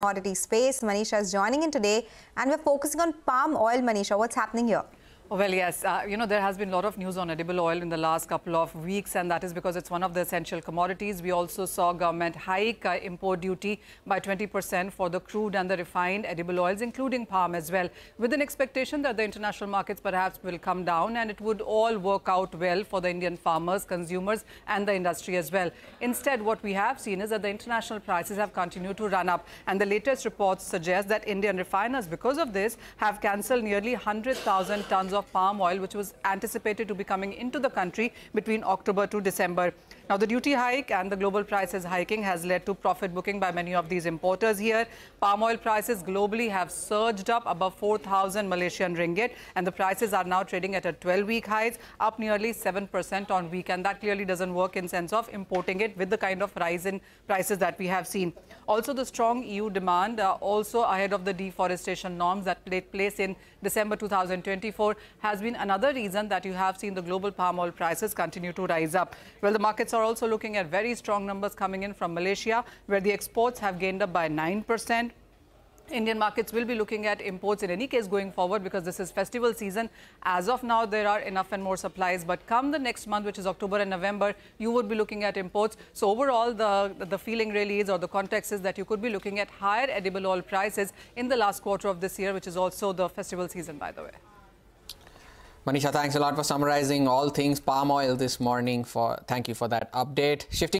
commodity space. Manisha is joining in today and we're focusing on palm oil. Manisha, what's happening here? Well, yes, uh, you know, there has been a lot of news on edible oil in the last couple of weeks, and that is because it's one of the essential commodities. We also saw government hike uh, import duty by 20% for the crude and the refined edible oils, including palm as well, with an expectation that the international markets perhaps will come down and it would all work out well for the Indian farmers, consumers, and the industry as well. Instead, what we have seen is that the international prices have continued to run up, and the latest reports suggest that Indian refiners, because of this, have cancelled nearly 100,000 tons of of palm oil, which was anticipated to be coming into the country between October to December. Now, the duty hike and the global prices hiking has led to profit booking by many of these importers here. Palm oil prices globally have surged up above 4,000 Malaysian ringgit, and the prices are now trading at a 12-week highs, up nearly 7% on week. And that clearly doesn't work in sense of importing it with the kind of rise in prices that we have seen. Also, the strong EU demand, uh, also ahead of the deforestation norms that take place in December 2024, has been another reason that you have seen the global palm oil prices continue to rise up. Well, the markets are also looking at very strong numbers coming in from Malaysia, where the exports have gained up by 9%. Indian markets will be looking at imports in any case going forward because this is festival season. As of now, there are enough and more supplies. But come the next month, which is October and November, you would be looking at imports. So overall, the, the feeling really is, or the context is that you could be looking at higher edible oil prices in the last quarter of this year, which is also the festival season, by the way. Manisha, thanks a lot for summarizing all things palm oil this morning. For Thank you for that update. Shifting